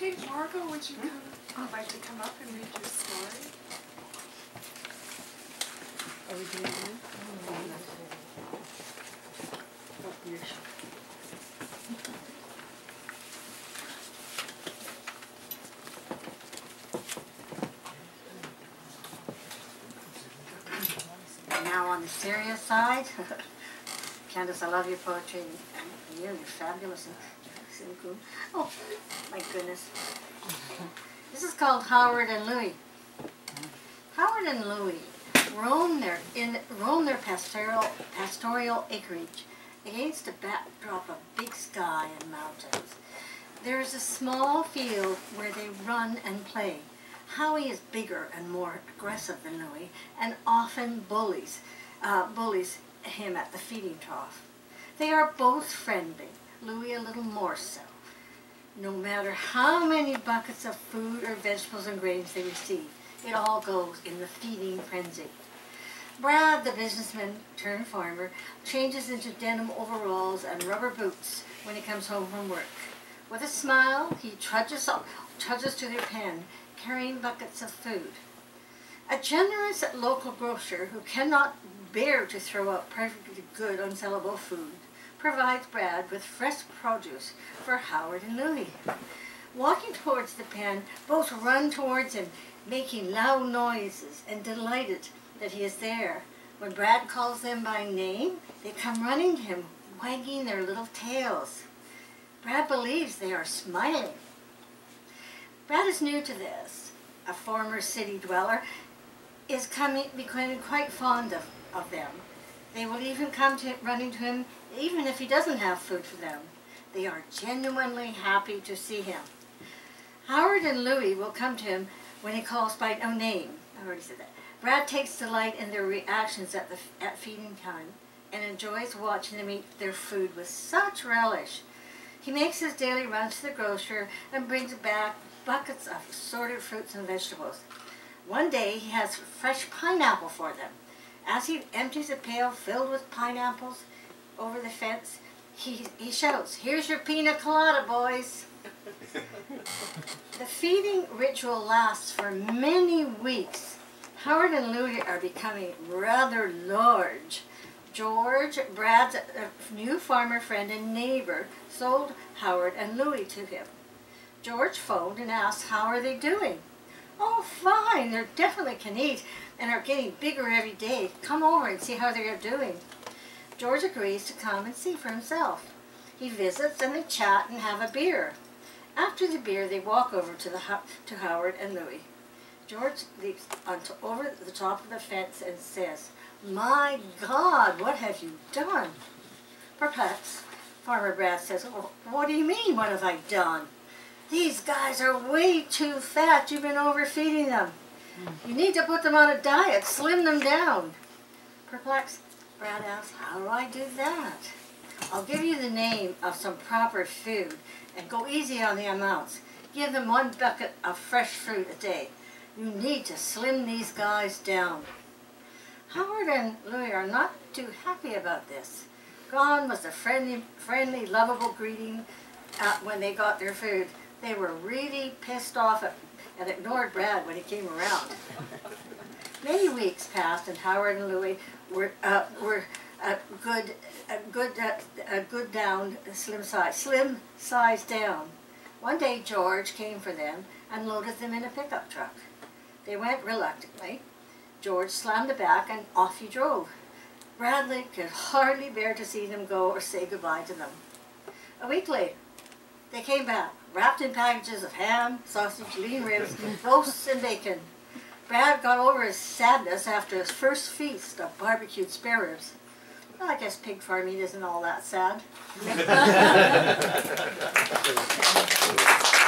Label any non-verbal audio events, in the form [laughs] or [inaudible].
Okay, Margo, would you come, I'd like to come up and read your story? Are we doing it? Oh, you're sh- And now on the serious side, [laughs] Candace, I love your poetry and you, you're fabulous cool. Oh, my goodness. This is called Howard and Louie. Howard and Louie roam their in roam their pastoral pastoral acreage against a backdrop of big sky and mountains. There is a small field where they run and play. Howie is bigger and more aggressive than Louie, and often bullies uh, bullies him at the feeding trough. They are both friendly, Louie a little more so. No matter how many buckets of food or vegetables and grains they receive, it all goes in the feeding frenzy. Brad, the businessman turned farmer, changes into denim overalls and rubber boots when he comes home from work. With a smile, he trudges, up, trudges to their pen, carrying buckets of food. A generous local grocer who cannot bear to throw out perfectly good, unsellable food provides Brad with fresh produce for Howard and Louie. Walking towards the pen, both run towards him, making loud noises and delighted that he is there. When Brad calls them by name, they come running to him, wagging their little tails. Brad believes they are smiling. Brad is new to this. A former city dweller is coming, becoming quite fond of, of them. They will even come to running to him even if he doesn't have food for them. They are genuinely happy to see him. Howard and Louie will come to him when he calls by no name. I already said that. Brad takes delight in their reactions at, the, at feeding time and enjoys watching them eat their food with such relish. He makes his daily runs to the grocer and brings back buckets of assorted fruits and vegetables. One day he has fresh pineapple for them. As he empties a pail filled with pineapples over the fence, he, he shouts, here's your pina colada, boys. the feeding ritual lasts for many weeks. Howard and Louie are becoming rather large. George, Brad's uh, new farmer friend and neighbor, sold Howard and Louie to him. George phoned and asked how are they doing. Oh, fine, They're definitely can eat and are getting bigger every day. Come over and see how they are doing. George agrees to come and see for himself. He visits and they chat and have a beer. After the beer, they walk over to, the, to Howard and Louie. George leaps onto, over the top of the fence and says, My God, what have you done? Perplexed, Farmer Brad says, What do you mean, what have I done? These guys are way too fat. You've been overfeeding them. You need to put them on a diet, slim them down. Perplexed, Brad asks, How do I do that? I'll give you the name of some proper food and go easy on the amounts. Give them one bucket of fresh fruit a day. You need to slim these guys down. Howard and Louie are not too happy about this. Gone was the friendly, friendly, lovable greeting uh, when they got their food. They were really pissed off at, and ignored Brad when he came around. Many weeks passed, and Howard and Louie were uh, were a good, a good, uh, a good down, slim size, slim size down. One day George came for them and loaded them in a pickup truck. They went reluctantly. George slammed the back and off he drove. Bradley could hardly bear to see them go or say goodbye to them. A week later, they came back, wrapped in packages of ham, sausage, lean ribs, toasts, and bacon. Brad got over his sadness after his first feast of barbecued spare ribs. Well, I guess pig farming isn't all that sad. [laughs]